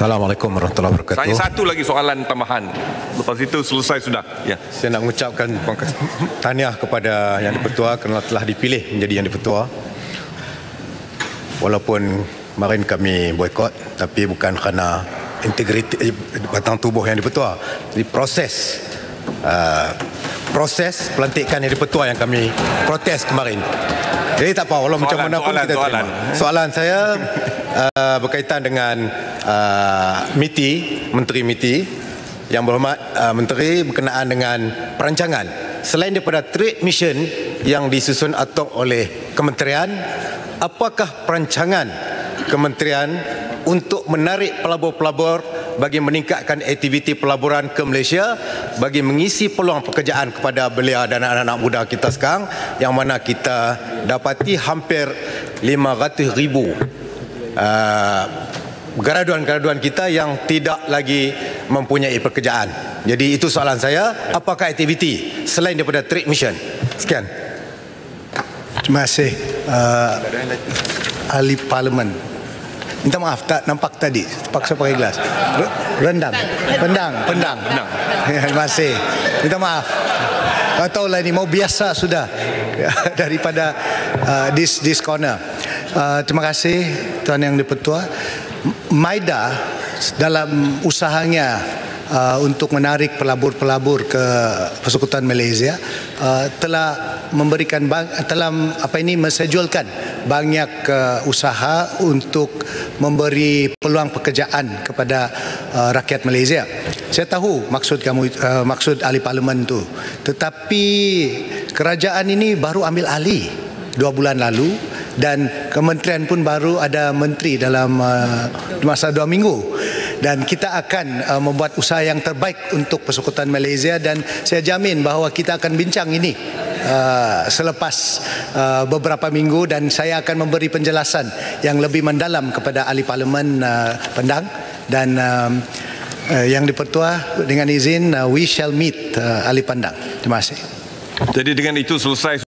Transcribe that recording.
Assalamualaikum warahmatullahi wabarakatuh. Saya satu lagi soalan tambahan. Lepas itu selesai sudah. Ya. Saya nak mengucapkan tahniah kepada Yang di-Pertua kerana telah dipilih menjadi Yang di-Pertua. Walaupun kemarin kami boikot tapi bukan kerana integriti eh, batang tubuh Yang di-Pertua. Jadi proses uh, proses pelantikan Yang di-Pertua yang kami protes kemarin. Jadi tak apa, walau macam Soalan, mana pun soalan, kita soalan. terima. Soalan saya uh, berkaitan dengan uh, MITI, Menteri MITI yang berhormat uh, Menteri berkenaan dengan perancangan. Selain daripada trade mission yang disusun atok oleh kementerian, apakah perancangan kementerian untuk menarik pelabur-pelabur bagi meningkatkan aktiviti pelaburan ke Malaysia bagi mengisi peluang pekerjaan kepada belia dan anak-anak muda kita sekarang yang mana kita dapati hampir 500 ribu uh, graduan-graduan kita yang tidak lagi mempunyai pekerjaan. Jadi itu soalan saya, apakah aktiviti selain daripada trade mission? Sekian. Terima kasih uh, ahli parlimen. Minta maaf tak nampak tadi terpaksa pakai gelas. Rendang, pendang, pendang. Terima kasih. Minta maaf. Kau tahu lah ini mau biasa sudah daripada uh, this this corner. Uh, terima kasih tuan yang dipertua. Maida dalam usahanya uh, untuk menarik pelabur-pelabur ke Persekutuan Malaysia uh, telah memberikan bang, telah apa ini mensejulkan banyak uh, usaha untuk memberi peluang pekerjaan kepada uh, rakyat Malaysia. Saya tahu maksud kamu uh, maksud ahli parlimen tu. Tetapi kerajaan ini baru ambil alih dua bulan lalu dan kementerian pun baru ada menteri dalam uh, masa dua minggu dan kita akan uh, membuat usaha yang terbaik untuk persekutuan Malaysia dan saya jamin bahawa kita akan bincang ini uh, selepas uh, beberapa minggu dan saya akan memberi penjelasan yang lebih mendalam kepada ahli parlimen uh, Pendang dan um, uh, yang dipertua dengan izin uh, we shall meet uh, ahli Pendang. Terima kasih. Jadi dengan itu selesai